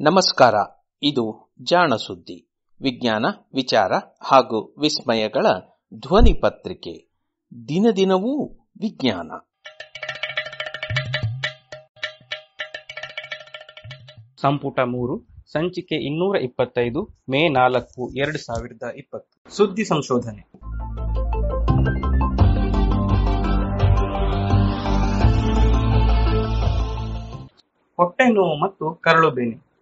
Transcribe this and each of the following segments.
ನಮಸ್ಕಾರ. ಇದು ಜಾಣ ಸುದ್ದಿ, ವಿಜ್ಞಾನ, ವಿಚಾರ ಹಾಗೂ ವಿಸ್ಮಯಗಳ ಧ್ವನಿ ಪತ್ರಿಕೆ. ದಿನ ದಿನವೂ ವಿಜ್ಞಾನ. ಸಂಪುಟ ಮೂರು, ಸಂಚಿಕೆ ಇನ್ನೂರ ಇಪ್ಪತ್ತೈದು, ಮೇ ನಾಲ್ಕು, ಎರಡು ಸಾವಿರದ ಇಪ್ಪತ್ತು. ಸುದ್ದಿ ಸಂಶೋಧನೆ. ಹೊಟ್ಟೆ ನೋವು ಮತ್ತು ಕರಳು ಬೇನೆ.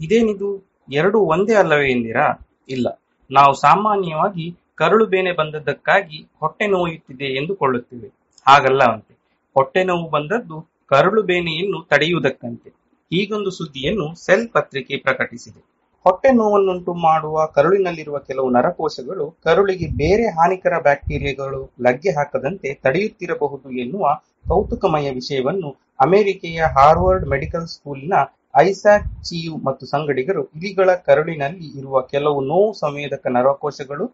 ಇದೇನಿದು? ಎರಡು ಒಂದೇ ಅಲ್ಲವೇ ಎಂದಿರಾ? ಇಲ್ಲ. ನಾವು ಸಾಮಾನ್ಯವಾಗಿ ಕರುಳು ಬೇನೆ ಬಂದದ್ದಕ್ಕಾಗಿ ಹೊಟ್ಟೆ ನೋಯುತ್ತಿದೆ ಎಂದುಕೊಳ್ಳುತ್ತೇವೆ. ಹಾಗಲ್ಲವಂತೆ ಹೊಟ್ಟೆ ನೋವು ಬಂದದ್ದು ಕರುಳು ಬೇನೆಯನ್ನು ತಡೆಯುವುದಕ್ಕಂತೆ. ಹೀಗೊಂದು ಸುದ್ದಿಯನ್ನು ಸೆಲ್ ಪತ್ರಿಕೆ ಪ್ರಕಟಿಸಿದೆ. ಹೊಟ್ಟೆ ನೋವನ್ನುಂಟು ಮಾಡುವ ಕರುಳಿನಲ್ಲಿರುವ ಕೆಲವು ನರಕೋಶಗಳು ಕರುಳಿಗೆ ಬೇರೆ ಹಾನಿಕರ ಬ್ಯಾಕ್ಟೀರಿಯಾಗಳು ಲಗ್ಗೆ ಹಾಕದಂತೆ ತಡೆಯುತ್ತಿರಬಹುದು ಎನ್ನುವ ಕೌತುಕಮಯ ವಿಷಯವನ್ನು ಅಮೆರಿಕೆಯ ಹಾರ್ವರ್ಡ್ ಮೆಡಿಕಲ್ ಸ್ಕೂಲ್ನ ಐಸಾಕ್ ಚಿಯು ಮತ್ತು ಸಂಗಡಿಗರು ಇಲಿಗಳ ಕರುಳಿನಲ್ಲಿ ಇರುವ ಕೆಲವು ನೋವು ಸಂವೇದಕ ನರಕೋಶಗಳು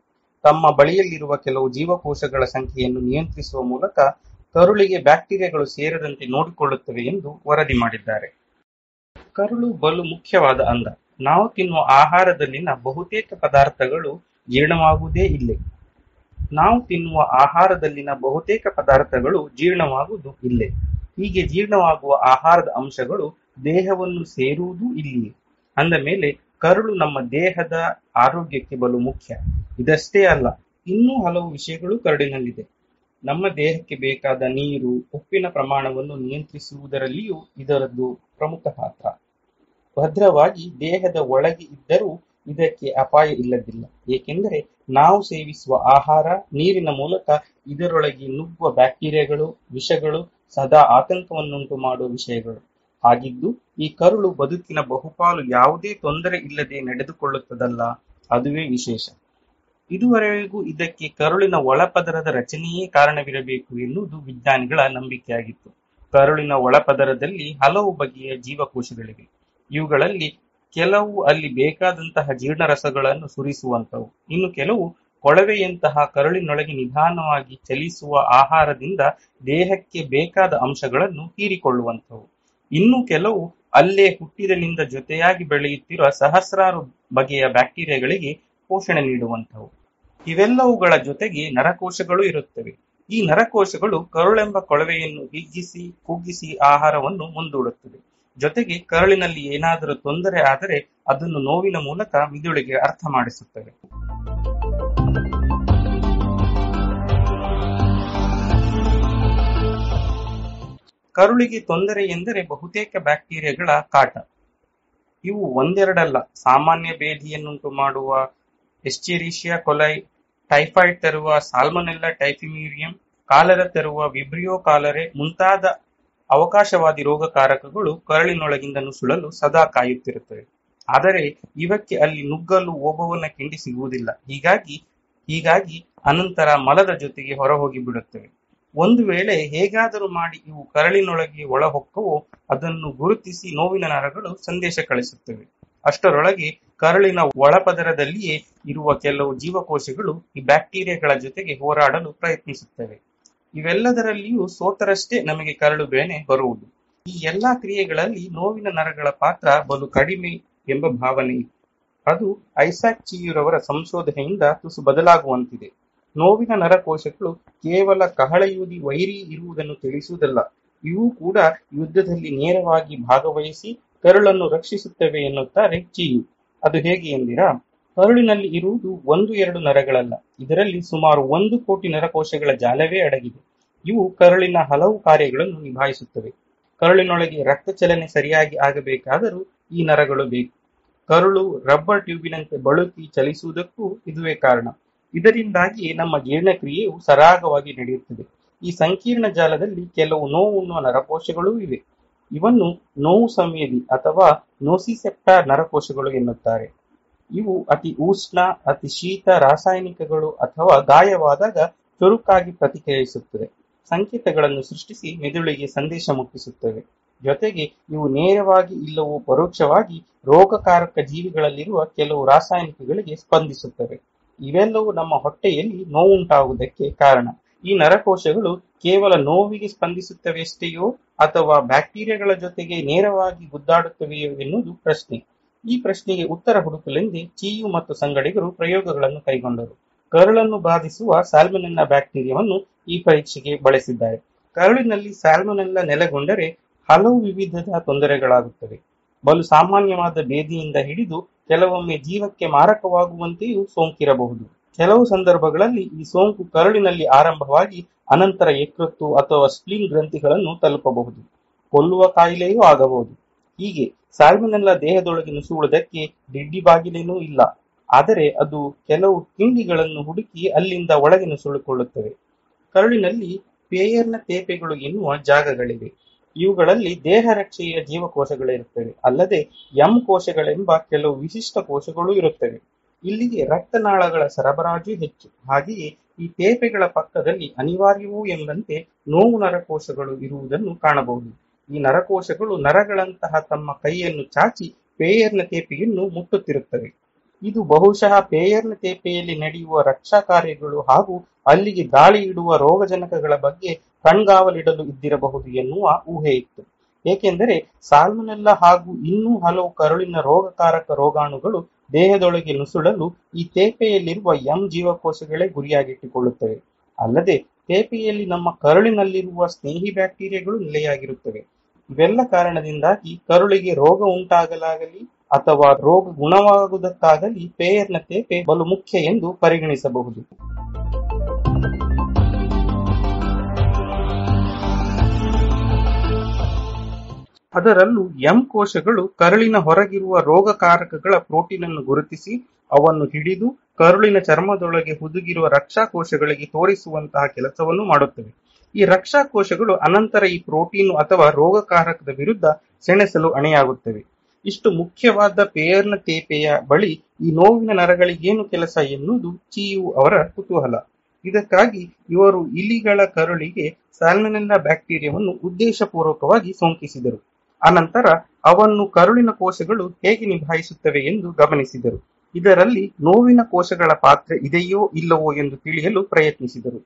ತಮ್ಮ ಬಳಿಯಲ್ಲಿರುವ ಕೆಲವು ಜೀವಕೋಶಗಳ ಸಂಖ್ಯೆಯನ್ನು ನಿಯಂತ್ರಿಸುವ ಮೂಲಕ ಕರುಳಿಗೆ ಬ್ಯಾಕ್ಟೀರಿಯಾಗಳು ಸೇರದಂತೆ ನೋಡಿಕೊಳ್ಳುತ್ತವೆ ಎಂದು ವರದಿ ಮಾಡಿದ್ದಾರೆ. ಕರುಳು ಬಲು ಮುಖ್ಯವಾದ ಅಂಗ. ನಾವು ತಿನ್ನುವ ಆಹಾರದಲ್ಲಿನ ಬಹುತೇಕ ಪದಾರ್ಥಗಳು ಜೀರ್ಣವಾಗುವುದೇ ಇಲ್ಲೇ. ನಾವು ತಿನ್ನುವ ಆಹಾರದಲ್ಲಿನ ಬಹುತೇಕ ಪದಾರ್ಥಗಳು ಜೀರ್ಣವಾಗುವುದು ಇಲ್ಲೇ. ಹೀಗೆ ಜೀರ್ಣವಾಗುವ ಆಹಾರದ ಅಂಶಗಳು ದೇಹವನ್ನು ಸೇರುವುದು ಇಲ್ಲಿಯೇ ಅಂದ ಮೇಲೆ ಕರುಳು ನಮ್ಮ ದೇಹದ ಆರೋಗ್ಯಕ್ಕೆ ಬಲು ಮುಖ್ಯ. ಇದಷ್ಟೇ ಅಲ್ಲ, ಇನ್ನೂ ಹಲವು ವಿಷಯಗಳು ಕರುಳಿನಲ್ಲಿದೆ ನಮ್ಮ ದೇಹಕ್ಕೆ ಬೇಕಾದ ನೀರು, ಉಪ್ಪಿನ ಪ್ರಮಾಣವನ್ನು ನಿಯಂತ್ರಿಸುವುದರಲ್ಲಿಯೂ ಇದರದ್ದು ಪ್ರಮುಖ ಪಾತ್ರ. ಭದ್ರವಾಗಿ ದೇಹದ ಒಳಗೆ ಇದ್ದರೂ ಇದಕ್ಕೆ ಅಪಾಯ ಇಲ್ಲದಿಲ್ಲ. ಏಕೆಂದರೆ ನಾವು ಸೇವಿಸುವ ಆಹಾರ ನೀರಿನ ಮೂಲಕ ಇದರೊಳಗೆ ನುಗ್ಗುವ ಬ್ಯಾಕ್ಟೀರಿಯಾಗಳು, ವಿಷಗಳು, ಸದಾ ಆತಂಕವನ್ನುಂಟು ಮಾಡುವ ವಿಷಯಗಳು. ಹಾಗಿದ್ದು ಈ ಕರುಳು ಬದುಕಿನ ಬಹುಪಾಲು ಯಾವುದೇ ತೊಂದರೆ ಇಲ್ಲದೆ ನಡೆದುಕೊಳ್ಳುತ್ತದಲ್ಲ. ಅದುವೇ ವಿಶೇಷ. ಇದುವರೆಗೂ ಇದಕ್ಕೆ ಕರುಳಿನ ಒಳಪದರದ ರಚನೆಯೇ ಕಾರಣವಿರಬೇಕು ಎನ್ನುವುದು ವಿಜ್ಞಾನಿಗಳ ನಂಬಿಕೆಯಾಗಿತ್ತು. ಕರುಳಿನ ಒಳಪದರದಲ್ಲಿ ಹಲವು ಬಗೆಯ ಜೀವಕೋಶಗಳಿವೆ. ಇವುಗಳಲ್ಲಿ ಕೆಲವು ಅಲ್ಲಿ ಬೇಕಾದಂತಹ ಜೀರ್ಣರಸಗಳನ್ನು ಸುರಿಸುವಂತವು ಇನ್ನು ಕೆಲವು ಕೊಳವೆಯಂತಹ ಕರುಳಿನೊಳಗೆ ನಿಧಾನವಾಗಿ ಚಲಿಸುವ ಆಹಾರದಿಂದ ದೇಹಕ್ಕೆ ಬೇಕಾದ ಅಂಶಗಳನ್ನು ಹೀರಿಕೊಳ್ಳುವಂತವು ಇನ್ನು ಕೆಲವು ಅಲ್ಲೇ ಹುಟ್ಟಿದನಿಂದ ಜೊತೆಯಾಗಿ ಬೆಳೆಯುತ್ತಿರುವ ಸಹಸ್ರಾರು ಬಗೆಯ ಬ್ಯಾಕ್ಟೀರಿಯಾಗಳಿಗೆ ಪೋಷಣೆ ನೀಡುವಂತವು ಇವೆಲ್ಲವುಗಳ ಜೊತೆಗೆ ನರಕೋಶಗಳು ಇರುತ್ತವೆ. ಈ ನರಕೋಶಗಳು ಕರುಳೆಂಬ ಕೊಳವೆಯನ್ನು ಹಿಗ್ಗಿಸಿ, ಕುಗ್ಗಿಸಿ ಆಹಾರವನ್ನು ಮುಂದೂಡುತ್ತವೆ. ಜೊತೆಗೆ ಕರುಳಿನಲ್ಲಿ ಏನಾದರೂ ತೊಂದರೆ ಆದರೆ ಅದನ್ನು ನೋವಿನ ಮೂಲಕ ಮಿದುಳಿಗೆ ಅರ್ಥ ಮಾಡಿಸುತ್ತವೆ. ಕರುಳಿಗೆ ತೊಂದರೆ ಎಂದರೆ ಬಹುತೇಕ ಬ್ಯಾಕ್ಟೀರಿಯಾಗಳ ಕಾಟ. ಇವು ಒಂದೆರಡಲ್ಲ. ಸಾಮಾನ್ಯ ಬೇಧಿಯನ್ನುಂಟು ಮಾಡುವ ಎಸ್ಚೆರಿಷಿಯಾ ಕೊಲೈ ಟೈಫಾಯ್ಡ್ ತರುವ ಸಾಲ್ಮನೆಲ್ಲಾ ಟೈಫಿಮೀರಿಯಂ ಕಾಲರ ತರುವ ವಿಬ್ರಿಯೋ ಕಾಲರೆ ಮುಂತಾದ ಅವಕಾಶವಾದಿ ರೋಗಕಾರಕಗಳು ಕರಳಿನೊಳಗಿಂದ ನುಸುಳಲು ಸದಾ ಕಾಯುತ್ತಿರುತ್ತವೆ. ಆದರೆ ಇವಕ್ಕೆ ಅಲ್ಲಿ ನುಗ್ಗಲು ಓಬವನ್ನ ಕಿಂಡಿ ಸಿಗುವುದಿಲ್ಲ. ಹೀಗಾಗಿ ಹೀಗಾಗಿ ಅನಂತರ ಮಲದ ಜೊತೆಗೆ ಹೊರಹೋಗಿ ಬಿಡುತ್ತವೆ ಒಂದು ವೇಳೆ ಹೇಗಾದರೂ ಮಾಡಿ ಇವು ಕರಳಿನೊಳಗೆ ಒಳಹೊಕ್ಕವೋ, ಅದನ್ನು ಗುರುತಿಸಿ ನೋವಿನ ನರಗಳು ಸಂದೇಶ ಕಳಿಸುತ್ತವೆ. ಅಷ್ಟರೊಳಗೆ ಕರಳಿನ ಒಳಪದರದಲ್ಲಿಯೇ ಇರುವ ಕೆಲವು ಜೀವಕೋಶಗಳು ಈ ಬ್ಯಾಕ್ಟೀರಿಯಾಗಳ ಜೊತೆಗೆ ಹೋರಾಡಲು ಪ್ರಯತ್ನಿಸುತ್ತವೆ. ಇವೆಲ್ಲದರಲ್ಲಿಯೂ ಸೋತರಷ್ಟೇ ನಮಗೆ ಕರಳು ಬೇನೆ ಬರುವುದು. ಈ ಎಲ್ಲಾ ಕ್ರಿಯೆಗಳಲ್ಲಿ ನೋವಿನ ನರಗಳ ಪಾತ್ರ ಬಲು ಕಡಿಮೆ ಎಂಬ ಭಾವನೆ ಅದು ಐಸಾಕ್ ಚಿಯುರವರ ಸಂಶೋಧನೆಯಿಂದ ತುಸು ಬದಲಾಗುವಂತಿದೆ. ನೋವಿನ ನರಕೋಶಗಳು ಕೇವಲ ಕಹಳೆಯೂದಿ ವೈರಿ ಇರುವುದನ್ನು ತಿಳಿಸುವುದಲ್ಲ. ಇವು ಕೂಡ ಯುದ್ಧದಲ್ಲಿ ನೇರವಾಗಿ ಭಾಗವಹಿಸಿ ಕರುಳನ್ನು ರಕ್ಷಿಸುತ್ತವೆ ಎನ್ನುತ್ತಾರೆ ಚೀಯು ಅದು ಹೇಗೆ ಎಂದಿರಾ? ಕರುಳಿನಲ್ಲಿ ಇರುವುದು ಒಂದು ಎರಡು ನರಗಳಲ್ಲ. ಇದರಲ್ಲಿ ಸುಮಾರು ಒಂದು ಕೋಟಿ ನರಕೋಶಗಳ ಜಾಲವೇ ಅಡಗಿದೆ. ಇವು ಕರುಳಿನ ಹಲವು ಕಾರ್ಯಗಳನ್ನು ನಿಭಾಯಿಸುತ್ತವೆ. ಕರುಳಿನೊಳಗೆ ರಕ್ತ ಚಲನೆ ಸರಿಯಾಗಿ ಆಗಬೇಕಾದರೂ ಈ ನರಗಳು ಬೇಕು. ಕರುಳು ರಬ್ಬರ್ ಟ್ಯೂಬಿನಂತೆ ಬಳುಕಿ ಚಲಿಸುವುದಕ್ಕೂ ಇದುವೇ ಕಾರಣ. ಇದರಿಂದಾಗಿ ನಮ್ಮ ಜೀರ್ಣಕ್ರಿಯೆಯು ಸರಾಗವಾಗಿ ನಡೆಯುತ್ತದೆ. ಈ ಸಂಕೀರ್ಣ ಜಾಲದಲ್ಲಿ ಕೆಲವು ನೋವು ಉಣ್ಣುವ ನರಕೋಶಗಳೂ ಇವೆ. ಇವನ್ನು ನೋವು ಸಂವೇದಿ ಅಥವಾ ನೋಸಿಸೆಪ್ಟಾರ್ ನರಕೋಶಗಳು ಎನ್ನುತ್ತಾರೆ. ಇವು ಅತಿ ಉಷ್ಣ, ಅತಿ ಶೀತ ರಾಸಾಯನಿಕಗಳು ಅಥವಾ ಗಾಯವಾದಾಗ ಚುರುಕಾಗಿ ಪ್ರತಿಕ್ರಿಯಿಸುತ್ತದೆ ಸಂಕೇತಗಳನ್ನು ಸೃಷ್ಟಿಸಿ ಮೆದುಳಿಗೆ ಸಂದೇಶ ಮುಟ್ಟಿಸುತ್ತವೆ. ಜೊತೆಗೆ ಇವು ನೇರವಾಗಿ ಇಲ್ಲವೋ ಪರೋಕ್ಷವಾಗಿ ರೋಗಕಾರಕ ಜೀವಿಗಳಲ್ಲಿರುವ ಕೆಲವು ರಾಸಾಯನಿಕಗಳಿಗೆ ಸ್ಪಂದಿಸುತ್ತವೆ. ಇವೆಲ್ಲವೂ ನಮ್ಮ ಹೊಟ್ಟೆಯಲ್ಲಿ ನೋವುಂಟಾಗುವುದಕ್ಕೆ ಕಾರಣ. ಈ ನರಕೋಶಗಳು ಕೇವಲ ನೋವಿಗೆ ಸ್ಪಂದಿಸುತ್ತವೆಯಷ್ಟೆಯೋ ಅಥವಾ ಬ್ಯಾಕ್ಟೀರಿಯಾಗಳ ಜೊತೆಗೆ ನೇರವಾಗಿ ಗುದ್ದಾಡುತ್ತವೆಯೋ ಎನ್ನುವುದು ಪ್ರಶ್ನೆ. ಈ ಪ್ರಶ್ನೆಗೆ ಉತ್ತರ ಹುಡುಕಲೆಂದೇ ಚೀಯು ಮತ್ತು ಸಂಗಡಿಗರು ಪ್ರಯೋಗಗಳನ್ನು ಕೈಗೊಂಡರು. ಕರುಳನ್ನು ಬಾಧಿಸುವ ಸಾಲ್ಮನೆಲ್ಲ ಬ್ಯಾಕ್ಟೀರಿಯಾವನ್ನು ಈ ಪರೀಕ್ಷೆಗೆ ಬಳಸಿದ್ದಾರೆ. ಕರುಳಿನಲ್ಲಿ ಸಾಲ್ಮನೆಲ್ಲ ನೆಲೆಗೊಂಡರೆ ಹಲವು ವಿವಿಧದ ತೊಂದರೆಗಳಾಗುತ್ತವೆ. ಬಲು ಸಾಮಾನ್ಯವಾದ ಬೇದಿಯಿಂದ ಹಿಡಿದು ಕೆಲವೊಮ್ಮೆ ಜೀವಕ್ಕೆ ಮಾರಕವಾಗುವಂತೆಯೂ ಸೋಂಕಿರಬಹುದು. ಕೆಲವು ಸಂದರ್ಭಗಳಲ್ಲಿ ಈ ಸೋಂಕು ಕರುಳಿನಲ್ಲಿ ಆರಂಭವಾಗಿ ಅನಂತರ ಯಕೃತ್ತು ಅಥವಾ ಸ್ಪ್ಲೀನ್ ಗ್ರಂಥಿಗಳನ್ನು ತಲುಪಬಹುದು. ಕೊಲ್ಲುವ ಕಾಯಿಲೆಯೂ ಆಗಬಹುದು. ಹೀಗೆ ಸಾಲ್ಮಿನೆಲ್ಲ ದೇಹದೊಳಗೆ ನುಸುಳುವುದಕ್ಕೆ ದಿಡ್ಡಿ ಬಾಗಿಲೇನೂ ಇಲ್ಲ. ಆದರೆ ಅದು ಕೆಲವು ಕಿಂಡಿಗಳನ್ನು ಹುಡುಕಿ ಅಲ್ಲಿಂದ ಒಳಗೆ ನುಸುಳಿಕೊಳ್ಳುತ್ತವೆ ಕರುಳಿನಲ್ಲಿ ಪೇಯರ್ನ ತೇಪೆಗಳು ಎನ್ನುವ ಜಾಗಗಳಿವೆ. ಇವುಗಳಲ್ಲಿ ದೇಹ ರಕ್ಷೆಯ ಜೀವಕೋಶಗಳಿರುತ್ತವೆ. ಅಲ್ಲದೆ ಎಂ ಕೋಶಗಳೆಂಬ ಕೆಲವು ವಿಶಿಷ್ಟ ಕೋಶಗಳು ಇರುತ್ತವೆ. ಇಲ್ಲಿಗೆ ರಕ್ತನಾಳಗಳ ಸರಬರಾಜು ಹೆಚ್ಚು. ಹಾಗೆಯೇ ಈ ತೇಪೆಗಳ ಪಕ್ಕದಲ್ಲಿ ಅನಿವಾರ್ಯವೂ ಎಂಬಂತೆ ನೋವು ನರಕೋಶಗಳು ಇರುವುದನ್ನು ಕಾಣಬಹುದು. ಈ ನರಕೋಶಗಳು ನರಗಳಂತಹ ತಮ್ಮ ಕೈಯನ್ನು ಚಾಚಿ ಪೇಯರ್ನ ತೇಪೆಯನ್ನು ಮುಟ್ಟುತ್ತಿರುತ್ತವೆ. ಇದು ಬಹುಶಃ ಪೇಯರ್ನ ತೇಪೆಯಲ್ಲಿ ನಡೆಯುವ ರಕ್ಷಾ ಕಾರ್ಯಗಳು ಹಾಗೂ ಅಲ್ಲಿಗೆ ದಾಳಿ ಇಡುವ ರೋಗಜನಕಗಳ ಬಗ್ಗೆ ಕಣ್ಗಾವಲಿಡಲು ಇದ್ದಿರಬಹುದು ಎನ್ನುವ ಊಹೆ ಇತ್ತು. ಏಕೆಂದರೆ ಸಾಲ್ಮನೆಲ್ಲಾ ಹಾಗೂ ಇನ್ನೂ ಹಲವು ಕರುಳಿನ ರೋಗಕಾರಕ ರೋಗಾಣುಗಳು ದೇಹದೊಳಗೆ ನುಸುಳಲು ಈ ತೇಪೆಯಲ್ಲಿರುವ ಎಂ ಜೀವಕೋಶಗಳೇ ಗುರಿಯಾಗಿಟ್ಟುಕೊಳ್ಳುತ್ತವೆ. ಅಲ್ಲದೆ ತೇಪೆಯಲ್ಲಿ ನಮ್ಮ ಕರುಳಿನಲ್ಲಿರುವ ಸ್ನೇಹಿ ಬ್ಯಾಕ್ಟೀರಿಯಾಗಳು ನೆಲೆಯಾಗಿರುತ್ತವೆ. ಇವೆಲ್ಲ ಕಾರಣದಿಂದಾಗಿ ಕರುಳಿಗೆ ರೋಗ ಉಂಟಾಗಲಾಗಲಿ ಅಥವಾ ರೋಗ ಗುಣವಾಗುವುದಕ್ಕಾಗಲಿ ಪೇಯರ್ನ ತೇಪೆ ಬಲು ಮುಖ್ಯ ಎಂದು ಪರಿಗಣಿಸಬಹುದು. ಅದರಲ್ಲೂ ಎಂ ಕೋಶಗಳು ಕರುಳಿನ ಹೊರಗಿರುವ ರೋಗಕಾರಕಗಳ ಪ್ರೋಟೀನ್ ಅನ್ನು ಗುರುತಿಸಿ ಅವನ್ನು ಹಿಡಿದು ಕರುಳಿನ ಚರ್ಮದೊಳಗೆ ಹುದುಗಿರುವ ರಕ್ಷಾ ಕೋಶಗಳಿಗೆ ತೋರಿಸುವಂತಹ ಕೆಲಸವನ್ನು ಮಾಡುತ್ತವೆ. ಈ ರಕ್ಷಾ ಕೋಶಗಳು ಅನಂತರ ಈ ಪ್ರೋಟೀನು ಅಥವಾ ರೋಗಕಾರಕದ ವಿರುದ್ಧ ಸೆಣಸಲು ಅಣೆಯಾಗುತ್ತವೆ. ಇಷ್ಟು ಮುಖ್ಯವಾದ ಪೇರ್ನ ತೇಪೆಯ ಬಳಿ ಈ ನೋವಿನ ನರಗಳಿಗೇನು ಕೆಲಸ ಎನ್ನುವುದು ಚಿಯು ಅವರ ಕುತೂಹಲ. ಇದಕ್ಕಾಗಿ ಇವರು ಇಲಿಗಳ ಕರುಳಿಗೆ ಸ್ಯಾಲ್ಮನೆಲ್ಲಾ ಬ್ಯಾಕ್ಟೀರಿಯಾವನ್ನು ಉದ್ದೇಶಪೂರ್ವಕವಾಗಿ ಸೋಂಕಿಸಿದರು. ಅನಂತರ ಅವನ್ನು ಕರುಳಿನ ಕೋಶಗಳು ಹೇಗೆ ನಿಭಾಯಿಸುತ್ತವೆ ಎಂದು ಗಮನಿಸಿದರು. ಇದರಲ್ಲಿ ನೋವಿನ ಕೋಶಗಳ ಪಾತ್ರ ಇದೆಯೋ ಇಲ್ಲವೋ ಎಂದು ತಿಳಿಯಲು ಪ್ರಯತ್ನಿಸಿದರು.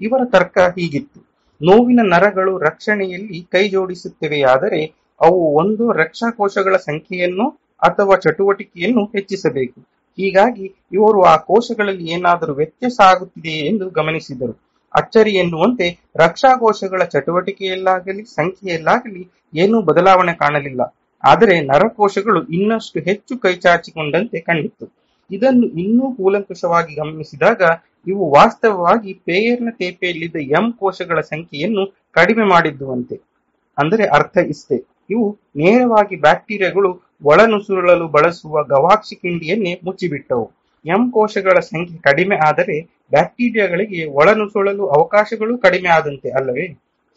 ಇವರ ತರ್ಕ ಹೀಗಿತ್ತು. ನೋವಿನ ನರಗಳು ರಕ್ಷಣೆಯಲ್ಲಿ ಕೈ ಜೋಡಿಸುತ್ತವೆಯಾದರೆ ಅವು ಒಂದು ರಕ್ಷಾ ಕೋಶಗಳ ಸಂಖ್ಯೆಯನ್ನು ಅಥವಾ ಚಟುವಟಿಕೆಯನ್ನು ಹೆಚ್ಚಿಸಬೇಕು. ಹೀಗಾಗಿ ಇವರು ಆ ಕೋಶಗಳಲ್ಲಿ ಏನಾದರೂ ವ್ಯತ್ಯಾಸ ಆಗುತ್ತಿದೆಯೇ ಎಂದು ಗಮನಿಸಿದರು. ಅಚ್ಚರಿ ಎನ್ನುವಂತೆ ರಕ್ಷಾ ಕೋಶಗಳ ಚಟುವಟಿಕೆಯಲ್ಲಾಗಲಿ, ಸಂಖ್ಯೆಯಲ್ಲಾಗಲಿ ಏನೂ ಬದಲಾವಣೆ ಕಾಣಲಿಲ್ಲ. ಆದರೆ ನರಕೋಶಗಳು ಇನ್ನಷ್ಟು ಹೆಚ್ಚು ಕೈಚಾಚಿಕೊಂಡಂತೆ ಕಂಡಿತ್ತು. ಇದನ್ನು ಇನ್ನೂ ಕೂಲಂಕುಷವಾಗಿ ಗಮನಿಸಿದಾಗ, ಇವು ವಾಸ್ತವವಾಗಿ ಪೇಯರ್ನ ತೇಪೆಯಲ್ಲಿದ್ದ ಎಂ ಕೋಶಗಳ ಸಂಖ್ಯೆಯನ್ನು ಕಡಿಮೆ ಮಾಡಿದ್ದುವಂತೆ. ಅಂದರೆ ಅರ್ಥ ಇಷ್ಟೇ. ಇವು ನೇರವಾಗಿ ಬ್ಯಾಕ್ಟೀರಿಯಾಗಳು ಒಳನುಸುರುಳಲು ಬಳಸುವ ಗವಾಕ್ಷಿ ಕಿಂಡಿಯನ್ನೇ ಮುಚ್ಚಿಬಿಟ್ಟವು. ಎಂ ಕೋಶಗಳ ಸಂಖ್ಯೆ ಕಡಿಮೆ ಆದರೆ ಬ್ಯಾಕ್ಟೀರಿಯಾಗಳಿಗೆ ಒಳನುಸುಳಲು ಅವಕಾಶಗಳು ಕಡಿಮೆ ಆದಂತೆ ಅಲ್ಲವೇ?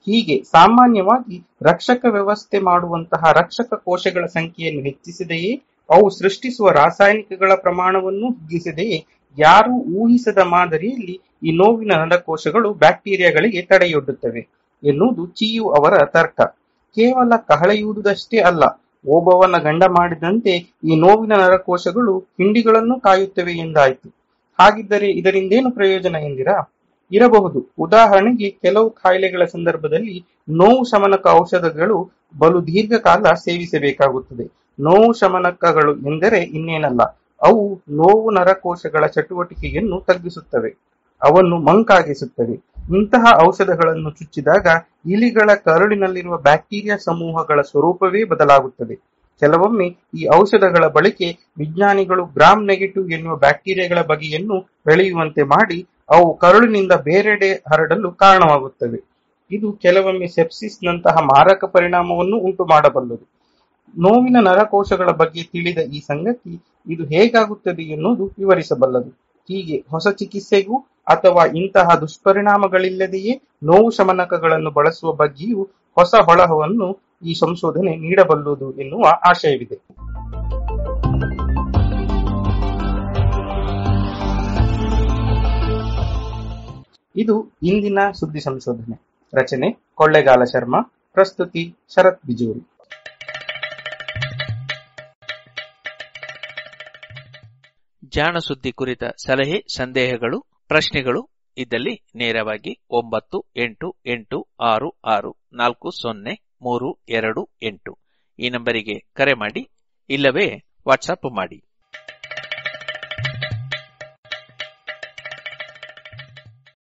ಹೀಗೆ ಸಾಮಾನ್ಯವಾಗಿ ರಕ್ಷಕ ವ್ಯವಸ್ಥೆ ಮಾಡುವಂತಹ ರಕ್ಷಕ ಕೋಶಗಳ ಸಂಖ್ಯೆಯನ್ನು ಹೆಚ್ಚಿಸಿದೆಯೇ, ಅವು ಸೃಷ್ಟಿಸುವ ರಾಸಾಯನಿಕಗಳ ಪ್ರಮಾಣವನ್ನು ಹೆಚ್ಚಿಸದೆಯೇ ಯಾರೂ ಊಹಿಸದ ಮಾದರಿಯಲ್ಲಿ ಈ ನೋವಿನ ನರಕೋಶಗಳು ಬ್ಯಾಕ್ಟೀರಿಯಾಗಳಿಗೆ ತಡೆಯೊಡ್ಡುತ್ತವೆ ಎನ್ನುವುದು ಚಿಯು ಅವರ ತರ್ಕ. ಕೇವಲ ಕಹಳೆಯುವುದಷ್ಟೇ ಅಲ್ಲ, ಓಬವ್ವನ ಗಂಡ ಮಾಡಿದಂತೆ ಈ ನೋವಿನ ನರಕೋಶಗಳು ಹಿಂಡಿಗಳನ್ನು ಕಾಯುತ್ತವೆ ಎಂದಾಯಿತು. ಹಾಗಿದ್ದರೆ ಇದರಿಂದೇನು ಪ್ರಯೋಜನ ಎಂದಿರಾ? ಇರಬಹುದು. ಉದಾಹರಣೆಗೆ ಕೆಲವು ಕಾಯಿಲೆಗಳ ಸಂದರ್ಭದಲ್ಲಿ ನೋವು ಶಮನಕ ಔಷಧಗಳು ಬಲು ದೀರ್ಘಕಾಲ ಸೇವಿಸಬೇಕಾಗುತ್ತದೆ. ನೋವು ಶಮನಕಗಳು ಎಂದರೆ ಇನ್ನೇನಲ್ಲ, ಅವು ನೋವು ನರಕೋಶಗಳ ಚಟುವಟಿಕೆಯನ್ನು ತಗ್ಗಿಸುತ್ತವೆ, ಅವನ್ನು ಮಂಕಾಗಿಸುತ್ತವೆ. ಇಂತಹ ಔಷಧಗಳನ್ನು ಚುಚ್ಚಿದಾಗ ಇಲಿಗಳ ಕರುಳಿನಲ್ಲಿರುವ ಬ್ಯಾಕ್ಟೀರಿಯಾ ಸಮೂಹಗಳ ಸ್ವರೂಪವೇ ಬದಲಾಗುತ್ತದೆ. ಕೆಲವೊಮ್ಮೆ ಈ ಔಷಧಗಳ ಬಳಕೆ ವಿಜ್ಞಾನಿಗಳು ಗ್ರಾಮ್ ನೆಗೆಟಿವ್ ಎನ್ನುವ ಬ್ಯಾಕ್ಟೀರಿಯಾಗಳ ಬಗೆಯನ್ನು ಬೆಳೆಯುವಂತೆ ಮಾಡಿ ಅವು ಕರುಳಿನಿಂದ ಬೇರೆಡೆ ಹರಡಲು ಕಾರಣವಾಗುತ್ತವೆ. ಇದು ಕೆಲವೊಮ್ಮೆ ಸೆಪ್ಸಿಸ್ ನಂತಹ ಮಾರಕ ಪರಿಣಾಮವನ್ನು ಉಂಟು ಮಾಡಬಲ್ಲದು ನೋವಿನ ನರಕೋಶಗಳ ಬಗ್ಗೆ ತಿಳಿದ ಈ ಸಂಗತಿ ಇದು ಹೇಗಾಗುತ್ತದೆ ಎನ್ನುವುದು ವಿವರಿಸಬಲ್ಲದು. ಹೀಗೆ ಹೊಸ ಚಿಕಿತ್ಸೆಗೂ ಅಥವಾ ಇಂತಹ ದುಷ್ಪರಿಣಾಮಗಳಿಲ್ಲದೆಯೇ ನೋವು ಶಮನಕಗಳನ್ನು ಬಳಸುವ ಬಗ್ಗೆಯೂ ಹೊಸ ಹೊಳಹವನ್ನು ಈ ಸಂಶೋಧನೆ ನೀಡಬಲ್ಲುದು ಎನ್ನುವ ಆಶಯವಿದೆ. ಇದು ಇಂದಿನ ಸುದ್ದಿ ಸಂಶೋಧನೆ. ರಚನೆ ಕೊಳ್ಳೆಗಾಲ ಶರ್ಮಾ, ಪ್ರಸ್ತುತಿ ಶರತ್ ಬಿಜೂರಿ. ಜಾಣ ಸುದ್ದಿ ಕುರಿತ ಸಲಹೆ, ಸಂದೇಹಗಳು ಪ್ರಶ್ನೆಗಳು ಇದ್ದಲ್ಲಿ ನೇರವಾಗಿ ಒಂಬತ್ತು, ಎಂಟು ಎಂಟು, ಆರು ಆರು, ನಾಲ್ಕು, ಸೊನ್ನೆ, ಮೂರು, ಎರಡು, ಎಂಟು. ಈ ನಂಬರಿಗೆ ಕರೆ ಮಾಡಿ, ಇಲ್ಲವೇ ವಾಟ್ಸಪ್ ಮಾಡಿ.